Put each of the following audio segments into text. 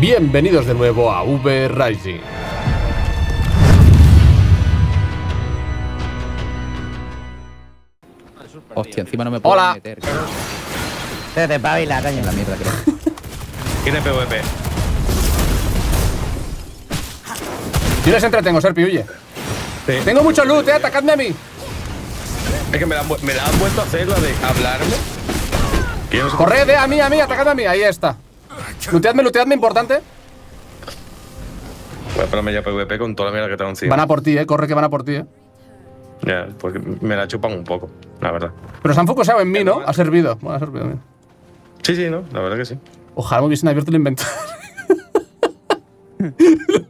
Bienvenidos de nuevo a V Rising. Hostia, encima no me puedo Hola. meter. Te la mierda, creo. Tiene PvP. Yo les entretengo, Serpi, huye. Sí. Tengo mucho loot, eh, atacadme a mí. Es que me la, me la han vuelto a hacer la de hablarme. Corred, eh, a mí, a mí, atacadme a mí, ahí está. Luteadme, luteadme, importante. Voy a ponerme ya PvP con toda la mierda que tengo encima. Van a por ti, eh, corre que van a por ti, eh. Ya, porque me la chupan un poco, la verdad. Pero se han focusado en mí, ¿no? Ha servido. Bueno, ha servido bien. Sí, sí, ¿no? La verdad que sí. Ojalá me hubiesen abierto el inventario.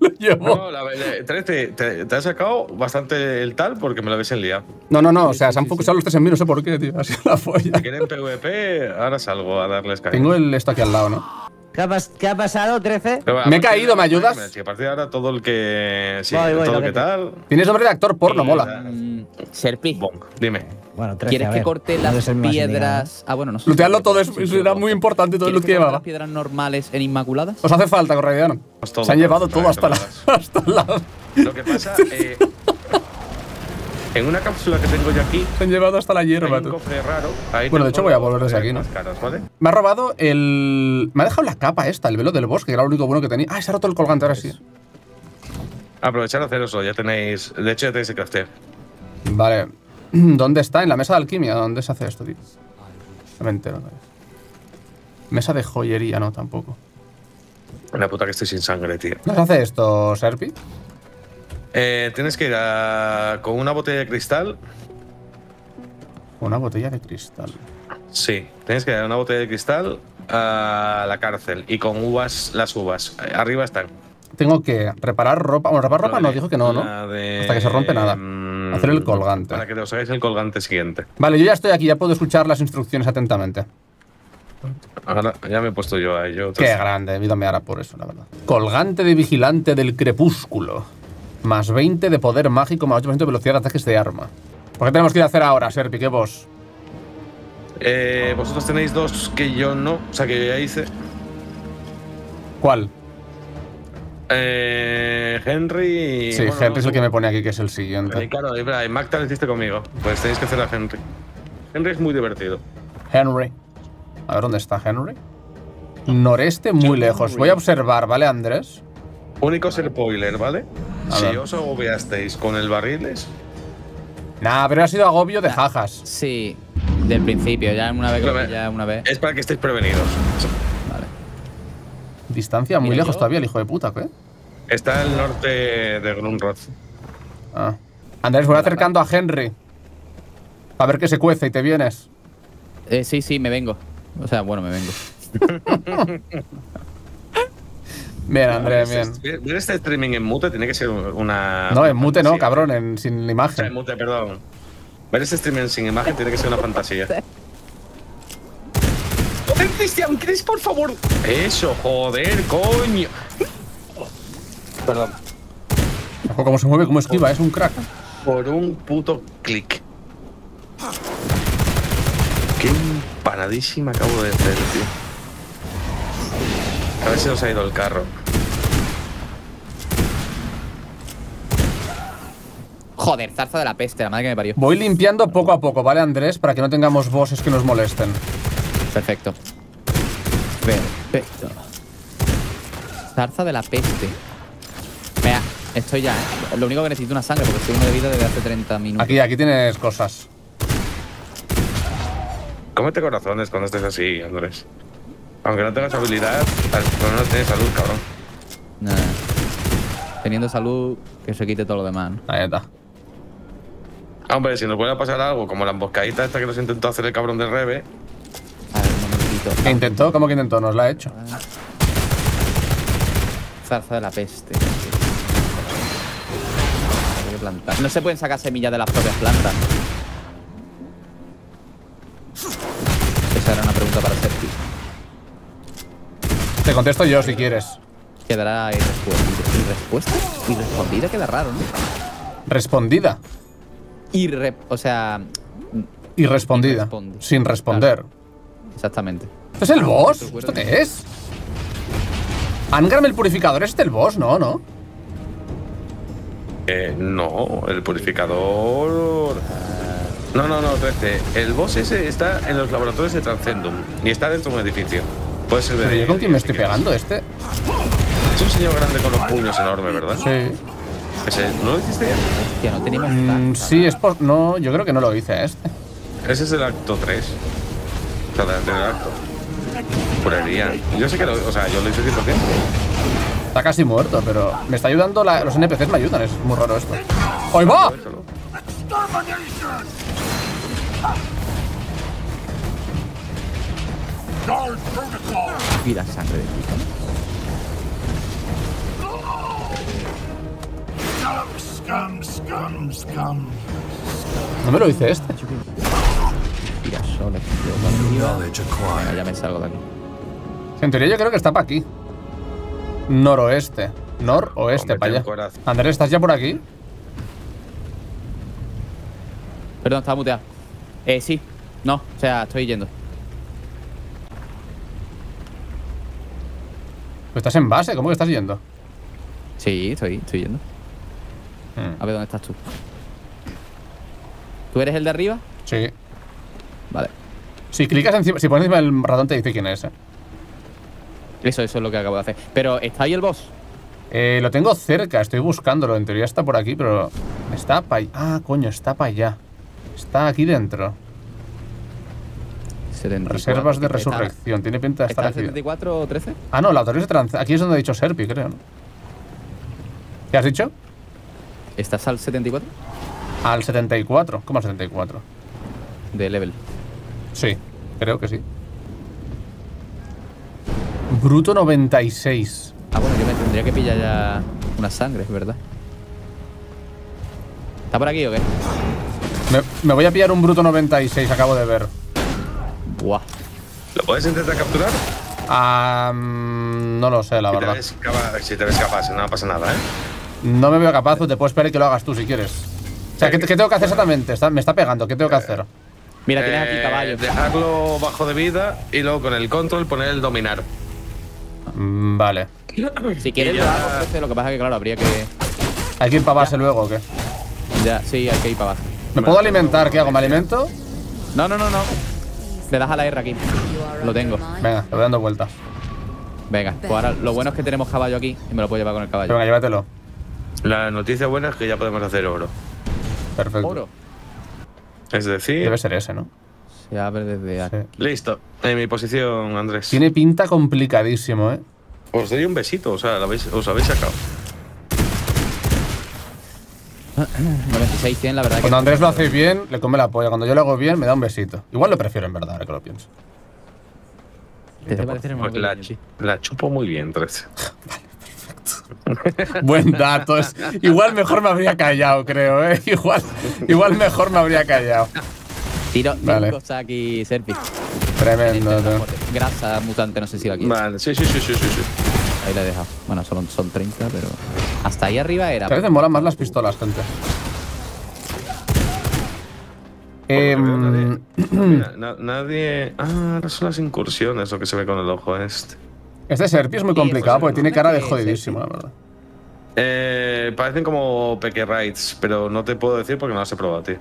Lo llevo. No, la verdad, te, te, te- te ha sacado bastante el tal porque me lo habéis liado. No, no, no, o sea, se han focusado los tres en mí, no sé por qué, tío. Ha sido la folla. Si quieren PvP, ahora salgo a darles caña. Tengo el esto aquí al lado, ¿no? ¿Qué ha, pas- qué ha pasado, 13? Pero a Me he caído, ¿me ayudas? Si a partir de ahora todo el que. Sí, Voy, voy, todo lo que tal. Tienes nombre de actor porno, mola. Mm, Serpi, Bong, dime. Bueno, 13. ¿quieres a que corte las piedras? Ah, bueno, no sé. Lutearlo todo, eso era muy importante todo el loot ¿Quieres que llevaba. las piedras normales en Inmaculadas? Os hace falta, Corrediano. Pues Se han llevado todo, todo hasta la, todo. hasta. Lo que pasa, eh, en una cápsula que tengo yo aquí, Se han llevado hasta la hay hierba, un tú. cofre raro. Ahí Bueno, de hecho voy a volver desde aquí, ¿no? Me ha robado el. Me ha dejado la capa esta, el velo del bosque, que era lo único bueno que tenía. Ah, se ha roto el colgante ahora sí. Aprovechar a hacer eso, ya tenéis. De hecho, ya tenéis el crafteo. Vale. ¿Dónde está? En la mesa de alquimia. ¿Dónde se hace esto, tío? No me entero. ¿no? Mesa de joyería, no, tampoco. La puta que estoy sin sangre, tío. ¿No se hace esto, Serpi? Eh, tienes que ir a- con una botella de cristal. Una botella de cristal. Sí, tienes que ir a una botella de cristal a la cárcel y con uvas, las uvas. Arriba están. Tengo que reparar ropa. Bueno, reparar ropa no, dijo que no, ¿no? de- Hasta que se rompe nada. mm, Hacer el colgante. Para que os hagáis el colgante siguiente. Vale, yo ya estoy aquí, ya puedo escuchar las instrucciones atentamente. Ahora ya me he puesto yo a ello. Qué grande, vida me hará por eso, la verdad. Colgante de vigilante del crepúsculo. Más 20 de poder mágico, más 8% de velocidad de ataques de arma. ¿Por qué tenemos que ir a hacer ahora, Serpi? ¿Qué vos? Eh, vosotros tenéis dos que yo no, o sea que yo ya hice. ¿Cuál? Eh, Henry. y- Sí, bueno, Henry es el que me pone aquí, que es el Y siguiente. claro, y y Magda lo hiciste conmigo. Pues tenéis que hacer a Henry. Henry es muy divertido. Henry. A ver, ¿dónde está Henry? Noreste, muy lejos. Voy a observar, ¿vale, Andrés? Único spoiler, ¿vale? Si os agobiasteis con el barriles, Nah, pero ha sido agobio de jajas. Sí, del principio, ya una vez. Pero Ya una vez. es para que estéis prevenidos. Vale. Distancia muy lejos yo- todavía, el hijo de puta, ¿qué? Está al norte de Grunroth. Ah. Andrés, voy acercando a Henry. A ver qué se cuece y te vienes. Eh, sí, sí, me vengo. O sea, bueno, me vengo. Bien, Andrés, bien. Ver ver este streaming en mute tiene que ser una. No, en mute no, cabrón, en, sin O sea, en imagen. mute, perdón. Ver este streaming sin imagen tiene que ser una fantasía. ¡Joder, Cristian! ¿Quieres, por favor? Eso, joder, coño. Perdón. Ojo, cómo se mueve, cómo esquiva, es un crack. Por un puto clic. Qué empanadísima acabo de hacer, tío. A ver si nos ha ido el carro. Joder, zarza de la peste, la madre que me parió. Voy limpiando poco a poco, ¿vale, Andrés? Para que no tengamos bosses que nos molesten. Perfecto. Perfecto. Zarza de la peste. Vea, estoy ya, ¿eh? Lo único que necesito es una sangre porque estoy uno de vida desde hace 30 minutos. Aquí, aquí tienes cosas. Cómete corazones cuando estés así, Andrés. Aunque no tengas habilidad, al menos tienes salud, cabrón. Nah. Teniendo salud, que se quite todo lo demás. ¿no? Ahí está. Hombre, si nos vuelve a pasar algo, como la emboscadita esta que nos intentó hacer el cabrón del Rebe, A ver, un momentito. ¿Qué intentó? ¿Cómo que intentó? Nos la ha hecho. Zarza de la peste. Hay que plantar. No se pueden sacar semillas de las propias plantas. Esa era una pregunta para Sergi. Te contesto yo si quieres. Quedará irrespondida. ¿Irrespuesta? Irrespondida queda raro, ¿no? Respondida. Irre... O sea... Irrespondida. Irresponde. Sin responder. Exactamente. ¿Esto es el boss? ¿Esto qué es? Angram el purificador es del boss, ¿no? ¿No? Eh, no, el purificador. No, no, no, 13. El boss ese está en los laboratorios de Transcendum y está dentro de un edificio. Puede ser de Pero yo con quién me estoy pegando este. Es un señor grande con los puños enormes, ¿verdad? Sí. Ese, ¿No lo hiciste ya? Hostia, no teníamos Mm, sí, es por. No, yo creo que no lo hice a este. Ese es el acto 3. O sea, del del acto. Purería. Yo sé que lo. O sea, yo lo hice 100%. Está casi muerto, pero me está ayudando. la- los NPCs me ayudan, es muy raro esto. ¡Ahí va! Déjalo. Mira sangre de pica. No me lo hice este. Mira solo. Knowledge Venga, ya me salgo de aquí. En teoría yo creo que está para aquí. Noroeste. Noroeste, para allá. Andrés, ¿estás ya por aquí? Perdón, estaba muteado. Eh, sí. No, o sea, estoy yendo. Pues estás en base, ¿cómo que estás yendo? Sí, estoy, estoy yendo. Hmm, A ver dónde estás tú. ¿Tú eres el de arriba? Sí. Vale. Si clicas encima, si pones encima el ratón te dice quién es, ¿eh? Eso, eso es lo que acabo de hacer. Pero, ¿está ahí el boss? Eh, lo tengo cerca, estoy buscándolo. En teoría está por aquí, pero. Está para allá. Ah, coño, está para allá. Está aquí dentro. 74. Reservas de resurrección. Tiene pinta de ¿Está estar aquí. 74 o 13? Ah, no, la autoría de trance. Aquí es donde ha dicho Serpi, creo, ¿no? ¿Qué has dicho? ¿Estás al 74? Al 74. ¿Cómo al 74? De level. Sí, creo que sí. Bruto 96. Ah, bueno, yo me tendría que pillar ya una sangre, ¿verdad? ¿Está por aquí o qué? Me, me voy a pillar un Bruto 96, acabo de ver. Buah. ¿Lo puedes intentar capturar? No lo sé, la Si te, verdad. ves capa- si te ves capaz, no pasa nada, ¿eh? No me veo capaz, o te puedo esperar y que lo hagas tú si quieres. O sea, ¿qué, qué tengo que hacer exactamente? Está- me está pegando, ¿qué tengo que hacer? Mira, tienes aquí Eh, caballo. Dejarlo bajo de vida y luego con el control poner el dominar. Mm, Vale. Si quieres, y lo ya- hago, jefe, Lo que pasa es que, claro, habría que. ¿Hay que ir para base luego o qué? Ya, sí, hay que ir para abajo. ¿Me puedo alimentar? ¿Qué hago? ¿Me alimento? No, no, no, no. Le das a la R aquí. Lo tengo. Venga, te voy dando vueltas. Venga, pues ahora lo bueno es que tenemos caballo aquí y me lo puedo llevar con el caballo. Venga, llévatelo. La noticia buena es que ya podemos hacer oro. Perfecto. Oro. Es decir, Debe ser ese, ¿no? Se abre desde aquí. Sí. listo. En mi posición, Andrés. Tiene pinta complicadísimo, ¿eh? Os doy un besito, o sea, lo habéis- os habéis sacado. 96, 100, la verdad que. Cuando Andrés lo hace bien, le come la polla. Cuando yo lo hago bien, me da un besito. Igual lo prefiero en verdad, ahora que lo pienso. Te parece Pues la, la chupo muy bien, 13. Buen dato. es- Igual mejor me habría callado, creo, ¿eh? Igual, igual mejor me habría callado. Tiro Vale. aquí, Serpi. Tremendo, tío. Grasa mutante, no sé si la quieres. Vale, sí, sí, sí, sí, sí. sí. Ahí la he dejado. Bueno, son, son 30, pero. Hasta ahí arriba era. A veces molan más las pistolas, gente. Veo, Em, nadie- Mira, na- nadie. Ah, ahora son las incursiones lo que se ve con el ojo este. este Serpi es muy Sí, complicado pues, porque tiene cara de jodidísimo, la verdad. Eh, parecen como Peque Rights, pero no te puedo decir porque no las he probado, tío.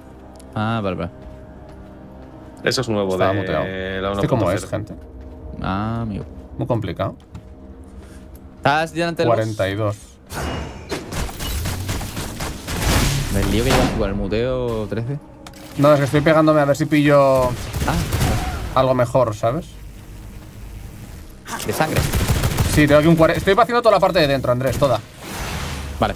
Ah, vale, vale. Eso es nuevo Estaba de muteado. la Este como 1.0. es, gente. Ah, amigo. Muy complicado. ¿Estás delante del boss? 42. El lío que llevas tú al muteo 13. No, es que estoy pegándome a ver si pillo Ah, algo mejor, ¿sabes? de sangre. Sí, tengo aquí un 40. Estoy vaciando toda la parte de dentro, Andrés, toda. Vale.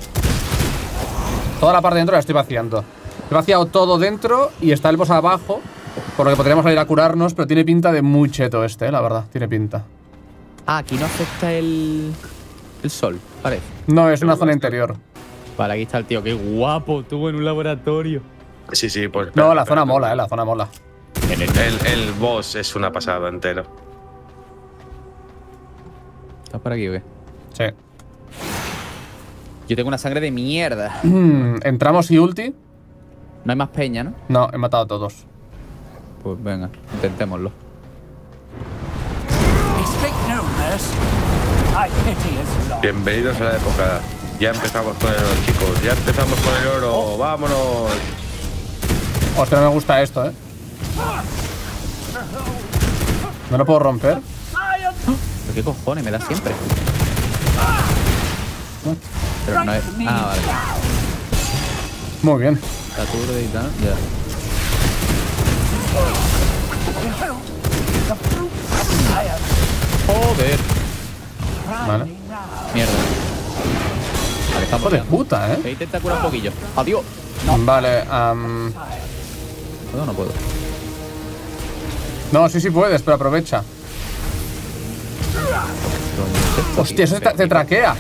Toda la parte de dentro la estoy vaciando. He vaciado todo dentro y está el boss abajo. Por lo que podríamos ir a curarnos, pero tiene pinta de muy cheto este, eh, la verdad. Tiene pinta. Ah, aquí no afecta el. El sol, parece. No, es una zona interior. Vale, aquí está el tío. Qué guapo, tú en un laboratorio. Sí, sí, pues. No, la espera, zona espera. mola, eh, la zona mola. El, el boss es una pasada entero. ¿Estás por aquí o qué? Sí. Yo tengo una sangre de mierda. Mm, Entramos y ulti. No hay más peña, ¿no? No, he matado a todos. Pues venga, intentémoslo. Bienvenidos a la época. Ya empezamos con el oro, chicos. Ya empezamos con el oro. Vámonos. Hostia, no me gusta esto, ¿eh? ¿No lo puedo romper? ¿Pero qué cojones? Me da siempre. Pero no es. Ah, vale. Muy bien. Saturno y tal. Ya. Joder. Vale. Mierda. Vale, está Hijo de puta, ¿eh? a intentar curar un poquillo. Adiós. Vale, am, ¿Puedo o no puedo? No, sí, sí puedes, pero aprovecha. Hostia, eso te, te traquea.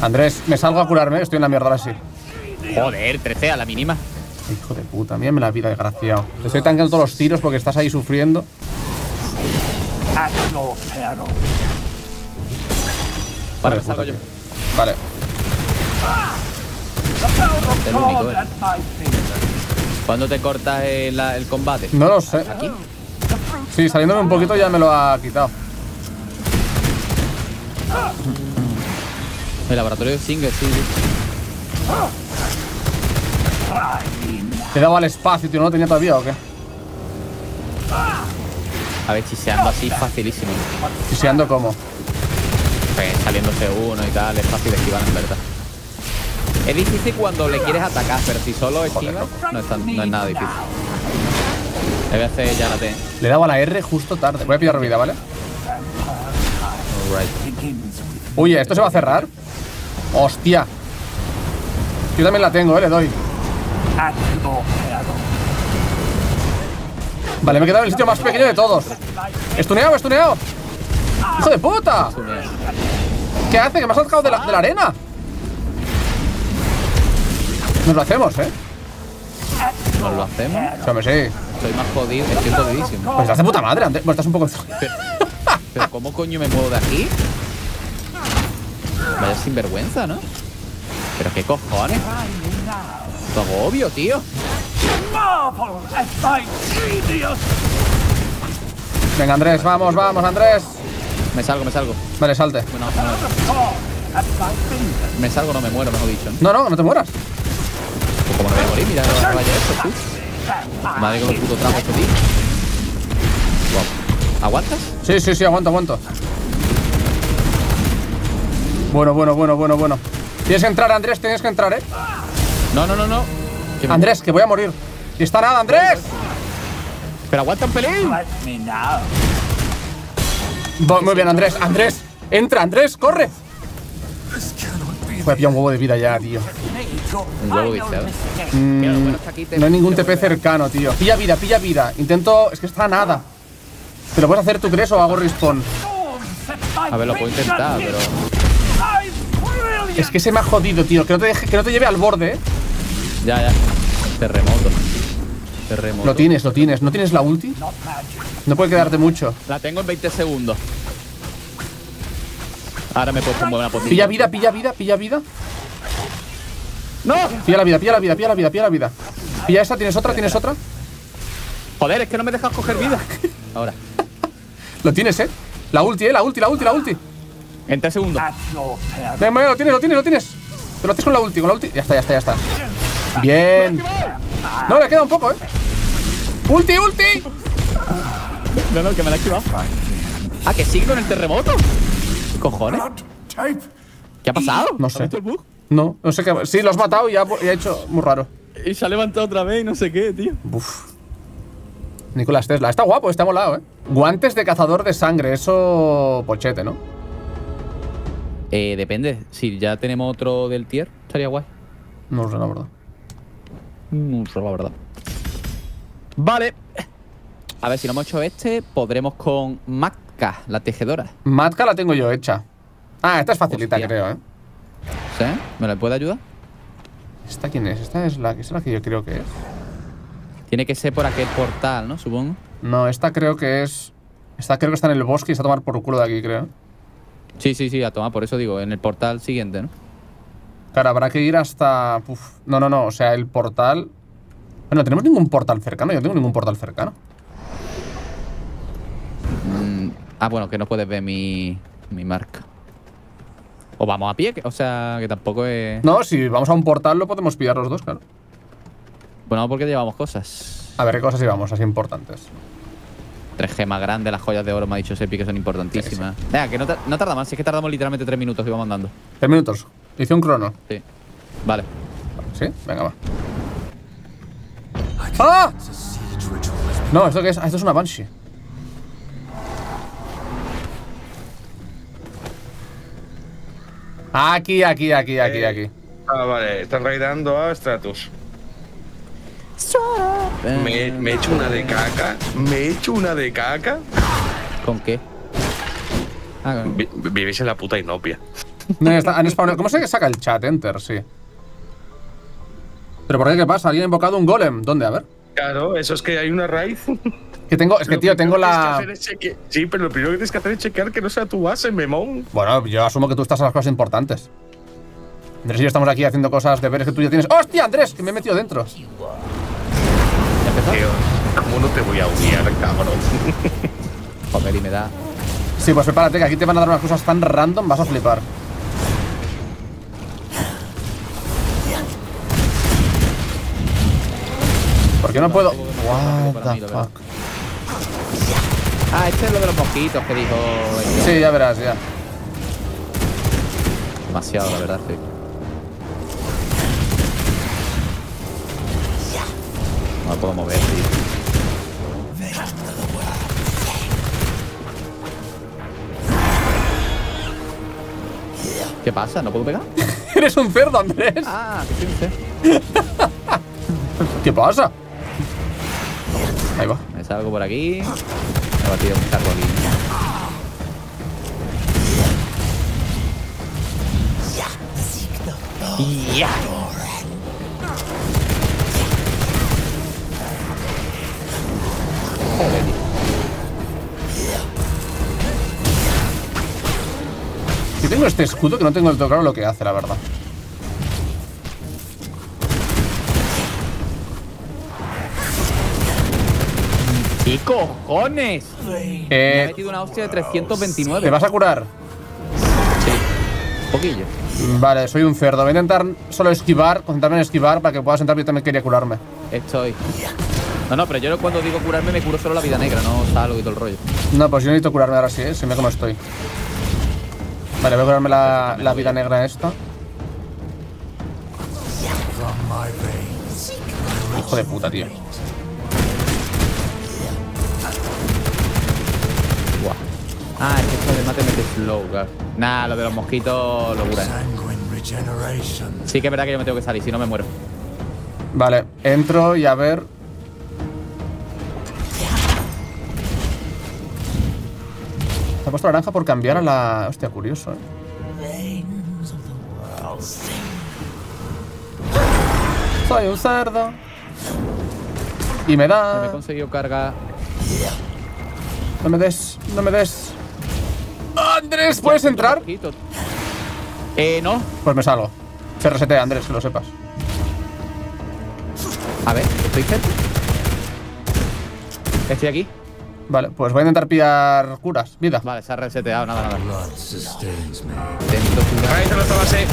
Andrés, me salgo a curarme, estoy en la mierda ahora sí. Joder, 13 a la mínima. Hijo de puta, mírame la vida, desgraciado. Te estoy tanqueando todos los tiros porque estás ahí sufriendo. At your peril. Vale, salgo yo. Vale. El único, eh. ¿Cuándo te cortas el, combate? No lo sé. ¿Aquí? Sí, saliéndome un poquito ya me lo ha quitado. El laboratorio de Singer, sí, sí. Te he dado al espacio, tío. ¿No lo tenía todavía o qué? A ver, chiseando así, facilísimo. Chiseando como. Pues saliéndose uno y tal, es fácil esquivar en verdad. Es difícil cuando le quieres atacar, pero si solo esquivas, no es, tan- no es nada difícil. Le voy a hacer ya la T. Le he dado a la R justo tarde. Voy a pillar vida, ¿vale? With Oye, ¿esto se va a cerrar? ¡Hostia! Yo también la tengo, ¿eh? Le doy. Vale, me he quedado en el sitio más pequeño de todos. ¡Estuneado, estuneado! ¡Hijo de puta! ¿Qué hace? Que me has sacado de la, de la arena. Nos lo hacemos, ¿eh? Nos lo hacemos. Soy más jodido, estoy jodidísimo. Pues estás de puta madre, Andrés. Bueno, estás un poco... Pero ¿cómo coño me muevo de aquí? Vaya sinvergüenza, ¿no? Pero qué cojones. Esto agobio, tío. Marvel at my genius. Venga, Andrés, vamos, vamos, Andrés. Me salgo, me salgo. Vale, salte. Bueno, no, me salgo, no me muero, mejor dicho. ¿no? No, no, no te mueras. Pues como me voy a morir, mira que vaya esto, tú. Madre con el puto trapo este tío. Guau. ¿Aguantas? Sí, sí, sí, aguanto, aguanto. Bueno, bueno, bueno, bueno, bueno. Tienes que entrar, Andrés, tienes que entrar, ¿eh? No, no, no, no. Que me- Andrés, que voy a morir. Y está nada, Andrés. Pero aguanta un pelín. Muy bien, Andrés. Andrés, entra, Andrés, corre. Voy a pillar un huevo de vida ya, tío. Un huevo viciado. Mm, no hay ningún TP cercano, tío. Pilla vida, pilla vida. Intento. Es que está nada. ¿Te lo puedes hacer tú, crees, o hago respawn? A ver, lo puedo intentar, pero. Es que se me ha jodido, tío. Que no te, deje, que no te lleve al borde, ¿eh? Ya, ya. Terremoto. Terremoto. Lo tienes, lo tienes. ¿No tienes la ulti? No puede quedarte mucho. La tengo en 20 segundos. Ahora me puesto en buena posición. Pilla vida, pilla vida, pilla vida. ¡No! Pilla la vida, pilla la vida, pilla la vida, pilla la vida. Pilla esa, ¿tienes otra? ¿Tienes otra? Joder, es que no me dejas coger vida. Ahora. Lo tienes, ¿eh? La ulti, ¿eh? La ulti, la ulti, la ulti. En 3 segundos. Lo tienes, lo tienes, lo tienes. Te lo haces con la ulti, con la ulti. Ya está, ya está, ya está. Bien. No, le queda un poco, ¿eh? ¡Ulti, ulti! No, no, que me la he activado. Ah, que sigue con el terremoto. ¿Qué cojones? ¿Qué ha pasado? No ¿Ha sé. el bug? No, no sé qué. Sí, lo has matado y ha, y ha hecho muy raro. Y se ha levantado otra vez y no sé qué, tío. Uf. Nicolás Tesla. Está guapo, está molado, ¿eh? Guantes de cazador de sangre. Eso. Pochete, ¿no? Eh, depende. Si ya tenemos otro del tier, estaría guay. No lo sé, la verdad. No sé, la verdad. Vale. A ver, si no hemos hecho este, podremos con Matka, la tejedora. Matka la tengo yo hecha. Ah, esta es facilita, Hostia. creo, ¿eh? ¿Sí? ¿Me la puede ayudar? ¿Esta quién es? Esta es la, esta es la que yo creo que es. Tiene que ser por aquel portal, ¿no? Supongo. No, esta creo que es. Esta creo que está en el bosque y está a tomar por culo de aquí, creo. Sí, sí, sí, a tomar, por eso digo, en el portal siguiente, ¿no? Claro, habrá que ir hasta. uf, No, no, no. O sea, el portal. Bueno, no tenemos ningún portal cercano. Yo no tengo ningún portal cercano. Mm, Ah, bueno, que no puedes ver mi, mi marca. O vamos a pie, que- o sea, que tampoco es... No, si vamos a un portal lo podemos pillar los dos, claro. Bueno, porque llevamos cosas. A ver qué cosas llevamos así importantes. Tres gemas grandes, las joyas de oro, me ha dicho Sepi, que son importantísimas. Venga, que no tarda más, si es que tardamos literalmente tres minutos y vamos andando. Tres minutos. Hice un crono. Sí. Vale. ¿Sí? Venga, va. ¡Ah! No, ¿esto qué es? Esto es una Banshee. Aquí, aquí, aquí, aquí, Eh. aquí. Ah, vale, están raidando a Stratus. Me, me he hecho una de caca. Me he hecho una de caca. ¿Con qué? Ah, con- Vi- vivís en la puta inopia. No, está- han spawnado- ¿Cómo se saca el chat? Enter, sí. ¿Pero por qué? ¿Qué pasa? ¿Alguien ha invocado un golem? ¿Dónde? A ver. Claro, eso es que hay una raíz. Que tengo, es que, Lo tío, tengo que la. que Sí, pero lo primero que tienes que hacer es chequear que no sea tu base, memón. Bueno, yo asumo que tú estás a las cosas importantes. Andrés y yo estamos aquí haciendo cosas de veres que tú ya tienes. ¡Hostia, Andrés! Que me he metido dentro. ¿Ya empezó? Tío, ¿cómo no te voy a odiar, cabrón? Joder, y me da... Sí, pues prepárate, que aquí te van a dar unas cosas tan random, vas a flipar. ¿Por qué no puedo? What the fuck. Ah, este es lo de los mosquitos que dijo... el- Sí, ya verás, ya. Demasiado, la verdad, sí. No me puedo mover, tío. ¿Qué pasa? ¿No puedo pegar? Eres un cerdo, Andrés. Ah, que sí. ¿Qué pasa? Ahí va. Me salgo por aquí. Me ha batido un cargo aquí. ¡Ya! Joder, tío. Yo tengo este escudo que no tengo todo claro lo que hace, la verdad. ¿Qué cojones? Me ha Eh, metido una hostia de 329. ¿Te vas a curar? Sí. Un poquillo. Vale, soy un cerdo. Voy a intentar solo esquivar, concentrarme en esquivar para que puedas entrar. Yo también quería curarme. Estoy. No, no, pero yo cuando digo curarme me curo solo la vida negra, no salgo y todo el rollo. No, pues yo necesito curarme ahora sí, ¿eh? Se me ve cómo estoy. Vale, voy a curarme la, la vida negra esta. Hijo de puta, tío. Ah, es que esto de mate mete slow, claro. Nah, lo de los mosquitos, locura. Sí que es verdad que yo me tengo que salir, si no me muero. Vale, entro y a ver. Se ha puesto naranja por cambiar a la. Hostia, curioso, eh. Soy un cerdo. Y me Me he da. conseguido cargar. No me des, no me des. Andrés, ¿puedes entrar? Eh, no. Pues me salgo. Se resetea, Andrés, que lo sepas. A ver, estoy cerca. Estoy aquí. Vale, pues voy a intentar pillar curas, vida. Vale, se ha reseteado, nada, nada. Base.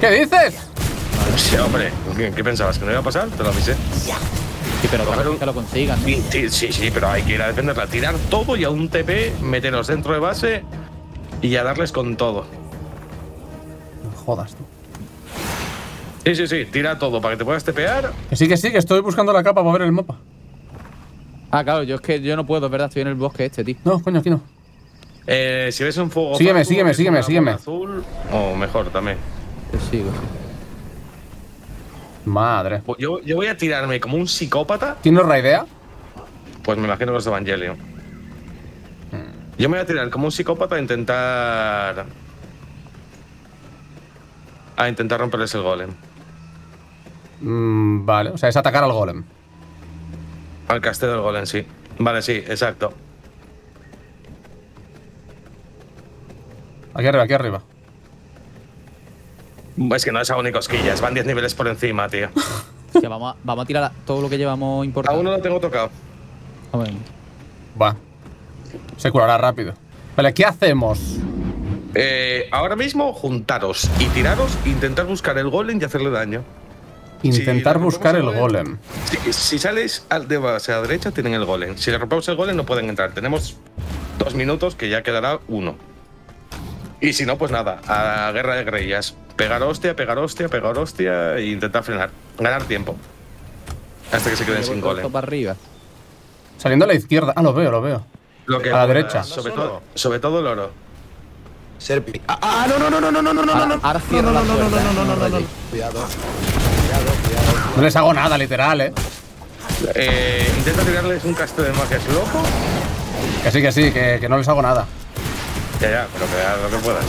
¿Qué dices? Sí, hombre. ¿Qué, qué pensabas? ¿Que no iba a pasar? Te lo avisé. Sí, pero A ver, un- que lo consigan. ¿no? Sí, sí, sí, sí, pero hay que ir a defenderla. Tirar todo y a un TP, meterlos dentro de base y a darles con todo. No me jodas, tú. Sí, sí, sí, tira todo para que te puedas tepear. Que sí, que sí, que estoy buscando la capa para ver el mapa. Ah, claro, yo es que yo no puedo, es verdad, estoy en el bosque este, tío. No, coño, aquí no. Eh, si ves un fuego. Sígueme, fáctico, sígueme, es sígueme, sígueme. Azul, o mejor también. Te sigo. Madre. Pues Yo, yo voy a tirarme como un psicópata. ¿Tienes otra idea? Pues me imagino que los Evangelion. Yo me voy a tirar como un psicópata a intentar. A intentar romperles el golem. Mm, vale, o sea, es atacar al golem. Al casteo del golem, sí. Vale, sí, exacto. Aquí arriba, aquí arriba. Es que no es aún ni cosquillas, van 10 niveles por encima, tío. Hostia, vamos, a, vamos a tirar a- todo lo que llevamos importante. Aún no lo tengo tocado. A ver. Va. Se curará rápido. Vale, ¿qué hacemos? Eh, ahora mismo, juntaros y tiraros, intentar buscar el golem y hacerle daño. Intentar buscar el golem. Si, si sales al de base a la derecha, tienen el golem. Si le rompemos el golem, no pueden entrar. Tenemos dos minutos, que ya quedará uno. Y si no, pues nada, a guerra de guerrillas. Pegar hostia, pegar hostia, pegar hostia e intentar frenar. Ganar tiempo. Hasta que se queden sin golem. Para arriba. Saliendo a la izquierda. Ah, lo veo, lo veo. Lo que A la derecha. Sobre todo, sobre todo el oro. Serpi. Ah, ah, no, no, no, no, no, no, no, no, Ahora- no. ahora cierra puerta, no, no, no, no, no, no. Rayleigh. Cuidado. Cuidado, cuidado. No les hago nada, literal, ¿eh? Eh, intenta tirarles un casto de magia es loco. Que sí, que sí, que, que no les hago nada. Ya, ya, pero que hagas lo que puedas.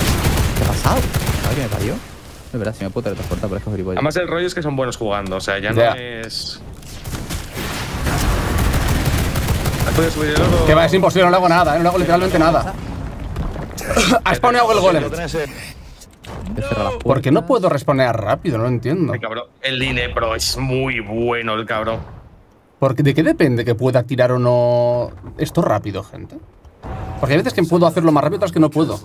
¿Qué ha pasado? Ay, que me parió. Es verdad, si me puedo teletransportar, pero es que gilipollas. Además, el rollo es que son buenos jugando. O sea, ya Ya. no es. ¿Has podido subir el oro? Que va, es imposible, no le hago nada, ¿eh? No le hago literalmente nada. ha spawneado el golem. Lo tenés. He cerrado las ¿Por puertas. qué no puedo respawnear rápido? No lo entiendo. Cabrón. El Line Pro es muy bueno, el cabrón. Porque ¿De qué depende que pueda tirar o no esto rápido, gente? Porque hay veces que puedo hacerlo más rápido, otras que no puedo.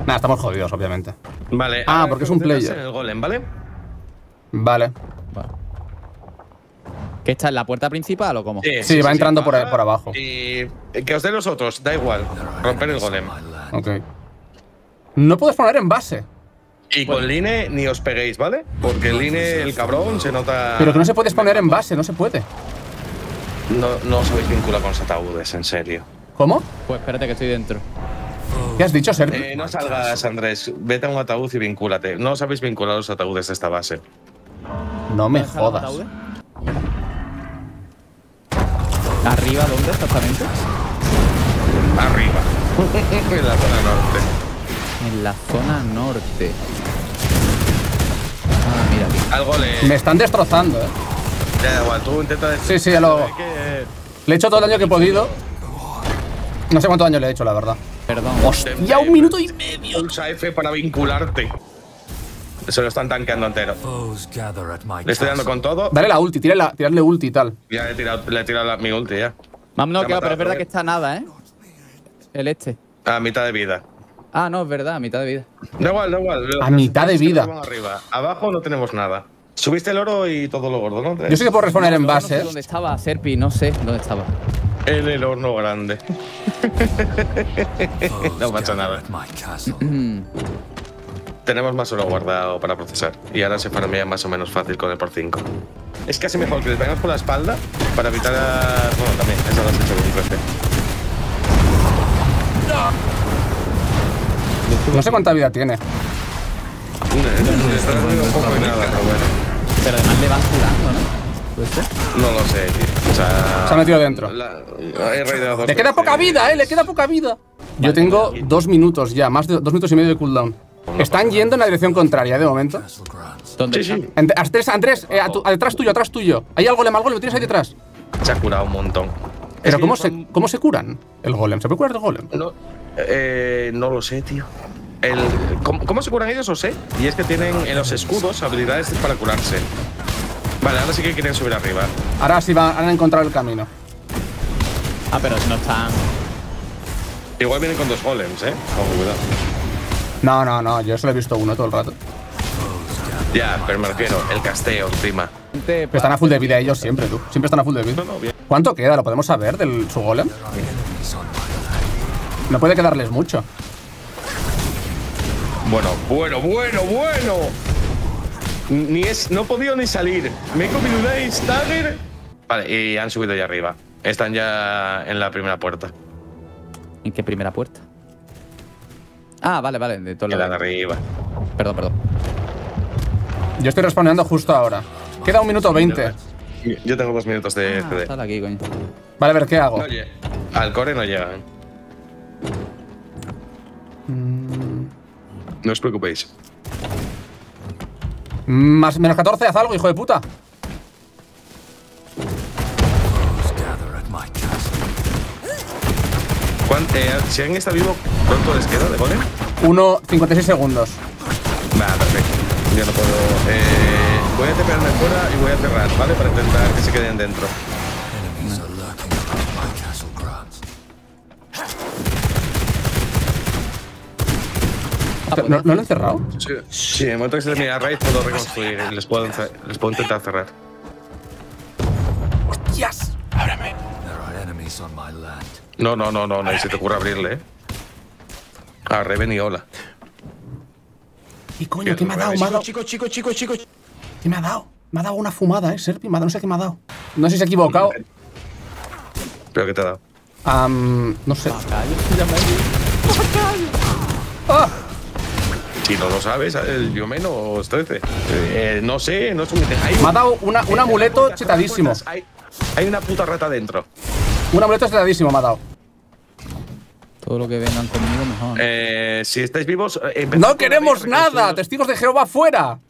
Nada, estamos jodidos, obviamente. Vale. Ah, porque es un player. En el golem, ¿vale? Vale. Vale. ¿Qué está en la puerta principal o cómo? Sí, va entrando por- por abajo. Y que os den los otros, da igual. Romper el golem. Ok. No puedes poner en base. Y con Line ni os peguéis, ¿vale? Porque Line, el cabrón, se nota. Pero que no se puede poner en base, no se puede. No, no os habéis vinculado con los ataúdes, en serio. ¿Cómo? Pues espérate que estoy dentro. ¿Qué has dicho, Sergio? Eh, no salgas, Andrés. Vete a un ataúd y vincúlate. No os habéis vinculado a los ataúdes de esta base. No me ¿Dónde están los jodas. ¿Arriba dónde exactamente? Arriba. en la zona norte. En la zona norte. Ah, mira aquí. Algo le. Me están destrozando, eh. Ya da igual, tú intenta. Sí, sí, ya lo- que- Le he hecho todo el daño que he podido. No sé cuánto daño le he hecho, la verdad. Perdón. ¡Hostia, un minuto y medio! Pulsa F para vincularte. Se lo están tanqueando entero. Le estoy dando con todo. Dale la ulti, tírale, tirarle ulti y tal. Ya le he tirado, le he tirado la- mi ulti ya. Mam no queda, pero es verdad que está nada, ¿eh? El este. A mitad de vida. Ah, no, es verdad, a mitad de vida. Da igual, da igual. A mitad de vida. Arriba. Abajo no tenemos nada. Subiste el oro y todo lo gordo, ¿no? Yo sí que puedo responder en No, no base, sé eh. dónde estaba Serpi, no sé dónde estaba. En el horno grande. No pasa nada. Tenemos más oro guardado para procesar. Y ahora se farmea más o menos fácil con el por 5. Es casi mejor que les vengas por la espalda para evitar a... Bueno, también, eso lo has hecho con un. No sé cuánta vida tiene. Está dando un poco de nada, pero bueno. Pero además le van curando, ¿no? ¿Puede ser? No lo sé, tío. O sea... Se ha metido dentro. la- he Le queda poca vida, eh. Le queda poca vida. Yo tengo dos minutos ya, más de dos minutos y medio de cooldown. Están yendo en la dirección contraria, de momento. ¿Dónde Sí, sí. Andrés, Andrés, eh, a tu- a detrás tuyo, atrás tuyo. Hay algo golem, algo golem, lo tienes ahí detrás. Se ha curado un montón. Pero ¿cómo se, ¿cómo se curan el golem? ¿Se puede curar el golem? No, eh, no lo sé, tío. El, ¿cómo, cómo se curan ellos? Lo sé. Y es que tienen en los escudos habilidades para curarse. Vale, ahora sí que quieren subir arriba. Ahora sí van, han encontrado el camino. Ah, pero no están. Igual vienen con dos golems, ¿eh? Ojo, cuidado. No, no, no, yo solo he visto uno todo el rato. Ya, pero me refiero, el casteo encima. Pero están a full de vida ellos siempre, tú. Siempre están a full de vida. ¿Cuánto queda? ¿Lo podemos saber del su golem? No puede quedarles mucho. Bueno, bueno, bueno, bueno. Ni es, no he podido ni salir. Me he comido una stagger. Vale, y han subido ya arriba. Están ya en la primera puerta. ¿En qué primera puerta? Ah, vale, vale, de todo En la de lado. arriba. Perdón, perdón. Yo estoy respondiendo justo ahora. Queda un minuto veinte. Yo tengo dos minutos de Ah, CD. aquí, coño. Vale, a ver, ¿qué hago? No al core no llegan. No os preocupéis. Más, menos 14, haz algo, hijo de puta. Eh, si alguien está vivo, ¿cuánto les queda de golem? Eh? 1.56 segundos. Nada, perfecto. Yo no puedo. Eh, voy a tepearme fuera y voy a cerrar, ¿vale? Para intentar que se queden dentro. ¿No, ¿No, lo han cerrado? Sí, sí en el momento que se termina raid puedo reconstruir y les puedo intentar cerrar. No, no, no, no, no, ni se te ocurra abrirle, eh. A Reven y hola. ¿Y coño? ¿Qué me ha dado? Me ha dado, Chicos, chicos, chicos, chicos. ¿Qué me ha dado? Me ha dado una fumada, ¿eh, Serpi? Me ha dado- no sé qué me ha dado. No sé si se ha equivocado. ¿Pero qué te ha dado? No sé. ¡Ah! Si no lo sabes, el yo menos 13. Eh, no sé, no es un. Hay Me ha dado una- un amuleto chetadísimo. Hay, hay una puta rata dentro. Un amuleto estradísimo me ha dado. Todo lo que vengan conmigo mejor. Eh, si estáis vivos, eh, ¡No queremos nada! ¡Testigos de Jehová fuera!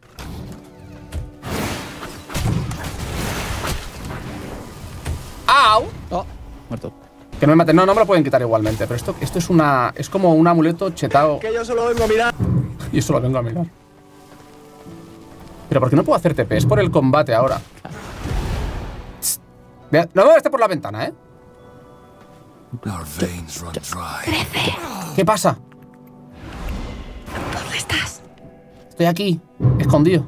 ¡Au! Oh, muerto. Que no me maten. No, no me lo pueden quitar igualmente. Pero esto, esto es una. Es como un amuleto chetado. Que yo solo vengo a mirar. Y eso lo vengo a mirar. Pero ¿por qué no puedo hacer TP? Es por el combate ahora. No me esté por la ventana, ¿eh? Our veins run dry. ¿Qué pasa? ¿Dónde estás? Estoy aquí, escondido.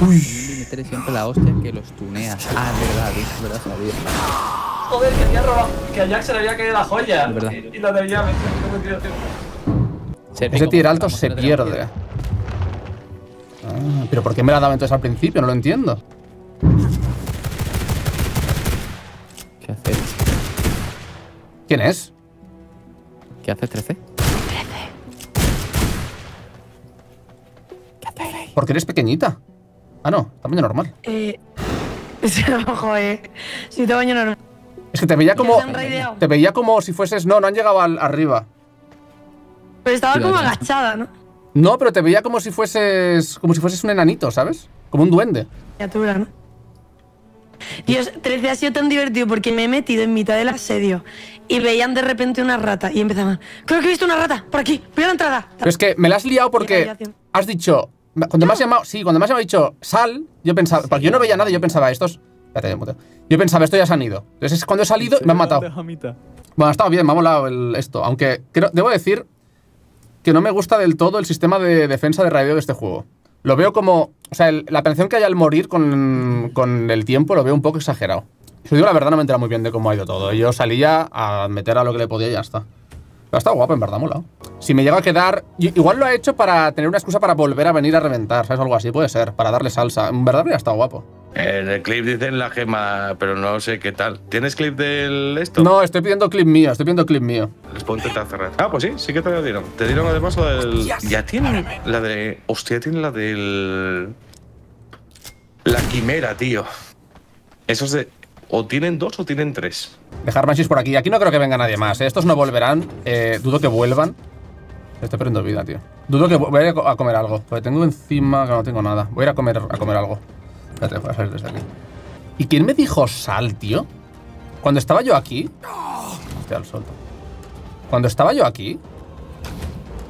Y meter siempre la hostia que los tuneas. Ah, es verdad, es verdad, sabía. Joder, que había robado. Que a Jack se le había caído la joya. Es verdad. Y, y la de llave. Serpi, Ese tier alto se pierde. Ah, pero ¿por qué me la daba entonces al principio? No lo entiendo. ¿Qué haces? ¿Quién es? ¿Qué haces, 13? Porque eres pequeñita. Ah, no, tamaño normal. Eh. Joder. Si te baño normal. Es que te veía como. Te veía como si fueses. No, no han llegado al- arriba. Pero estaba Sí, como agachada, ¿no? No, pero te veía como si fueses. Como si fueses un enanito, ¿sabes? Como un duende. Criatura, ¿no? Dios, 13 ha sido tan divertido porque me he metido en mitad del asedio y veían de repente una rata y empezaban. Creo que he visto una rata por aquí, voy a la entrada. Pero es que me la has liado porque has dicho. Cuando me has llamado. Sí, cuando me has llamado dicho sal, yo pensaba. Porque yo no veía nada, yo pensaba, estos. Espérate, muteo. Yo pensaba, esto ya se han ido. Entonces es cuando he salido y me han matado. Bueno, ha estado bien, me ha molado el- esto. Aunque creo, debo decir que no me gusta del todo el sistema de defensa de radio de este juego. Lo veo como. O sea, la atención que hay al morir con, con el tiempo lo veo un poco exagerado. Si digo la verdad, no me entera muy bien de cómo ha ido todo. Yo salía a meter a lo que le podía y ya está. Pero estado guapo, en verdad, molado. Si me llega a quedar. Igual lo ha hecho para tener una excusa para volver a venir a reventar, ¿sabes? Algo así, puede ser. Para darle salsa. En verdad, habría estado guapo. En el clip dicen la gema, pero no sé qué tal. ¿Tienes clip del esto? No, estoy pidiendo clip mío, estoy pidiendo clip mío. Les puedo intentar cerrar. Ah, pues sí, sí que te lo dieron. Te dieron además lo del. Ya tienen la de. Hostia, tienen la del. La quimera, tío. Esos de. O tienen dos o tienen tres. Dejar Banshees por aquí. Aquí no creo que venga nadie más. ¿eh? Estos no volverán. Eh, dudo que vuelvan. Estoy perdiendo vida, tío. Dudo que voy a ir a comer algo. Porque tengo encima que no tengo nada. Voy a ir a comer, a comer algo. Voy a salir desde aquí. ¿Y quién me dijo sal, tío? Cuando estaba yo aquí. Hostia, al sol. Cuando estaba yo aquí.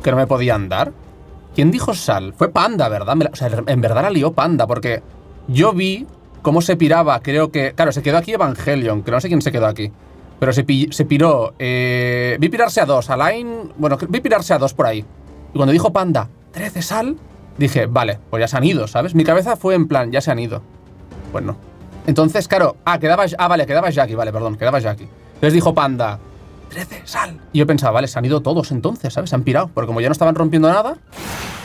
Que no me podía andar. ¿Quién dijo sal? Fue Panda, ¿verdad? O sea, en verdad la lió Panda, porque yo vi cómo se piraba, creo que... Claro, se quedó aquí Evangelion, que no sé quién se quedó aquí. Pero se, se piró... Eh, vi pirarse a dos, a Line... Bueno, vi pirarse a dos por ahí. Y cuando dijo Panda, 13 sal, dije, vale, pues ya se han ido, ¿sabes? Mi cabeza fue en plan, ya se han ido. Pues no. Entonces, claro... Ah, quedaba... Ah, vale, quedaba Jackie, vale, perdón, quedaba Jackie. Entonces dijo Panda, 13 sal. Y yo pensaba, vale, se han ido todos entonces, ¿sabes? Se han pirado. Porque como ya no estaban rompiendo nada,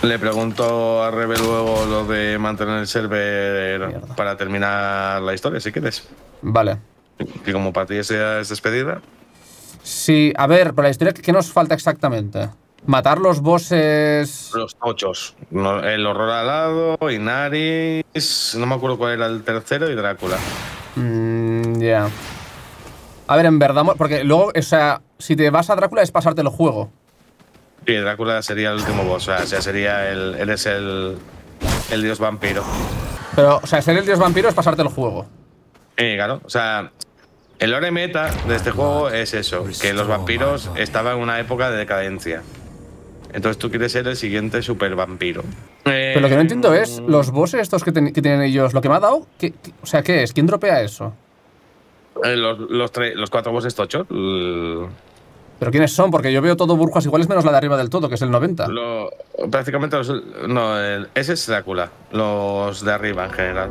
Le pregunto a Rebe luego lo de mantener el server Mierda. para terminar la historia, si quieres. vale. Que como para ti sea es despedida. Sí, a ver, pero la historia, ¿qué nos falta exactamente? Matar los bosses. Los tochos. El horror alado, Inaris. No me acuerdo cuál era el tercero y Drácula. Mm, ya. A ver, en verdad, porque luego, o sea, si te vas a Drácula es pasarte el juego. Sí, Drácula sería el último boss. O sea, sería el. Eres el. El dios vampiro. Pero, o sea, ser el dios vampiro es pasarte el juego. Sí, claro. O sea, el lore meta de este juego es eso: que los vampiros estaban en una época de decadencia. Entonces tú quieres ser el siguiente super vampiro. Pero lo que no entiendo es los bosses estos que, ten- que tienen ellos. Lo que me ha dado. ¿qué- qué- o sea, ¿qué es? ¿Quién dropea eso? Eh, los, los, tre- los cuatro bosses tochos. ¿Pero quiénes son? Porque yo veo todo burjas iguales menos la de arriba del todo, que es el 90. lo- prácticamente los. No, el- ese es Drácula. Los de arriba en general.